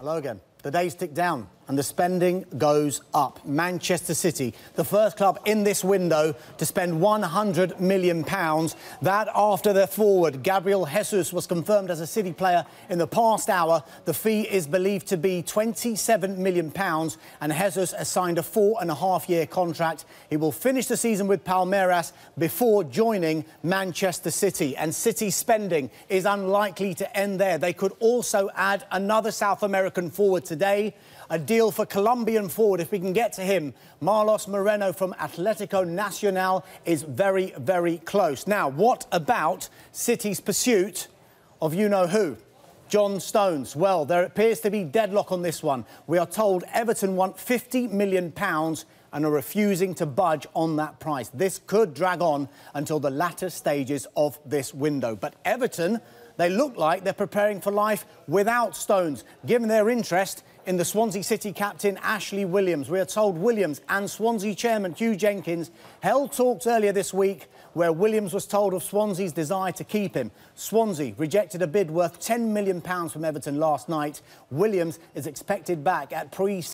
Hello again. The days tick down and the spending goes up. Manchester City, the first club in this window to spend 100 million pounds. That after their forward Gabriel Jesus was confirmed as a City player in the past hour. The fee is believed to be 27 million pounds, and Jesus has signed a four and a half year contract. He will finish the season with Palmeiras before joining Manchester City. And City spending is unlikely to end there. They could also add another South American forward today a deal for Colombian forward, if we can get to him. Marlos Moreno from Atletico Nacional is very, very close. Now, what about City's pursuit of you know who? John Stones. Well, there appears to be deadlock on this one. We are told Everton want £50 million and are refusing to budge on that price. This could drag on until the latter stages of this window. But Everton, they look like they're preparing for life without Stones, given their interest in the Swansea City captain Ashley Williams. We are told Williams and Swansea chairman Huw Jenkins held talks earlier this week where Williams was told of Swansea's desire to keep him. Swansea rejected a bid worth £10 million from Everton last night. Williams is expected back at pre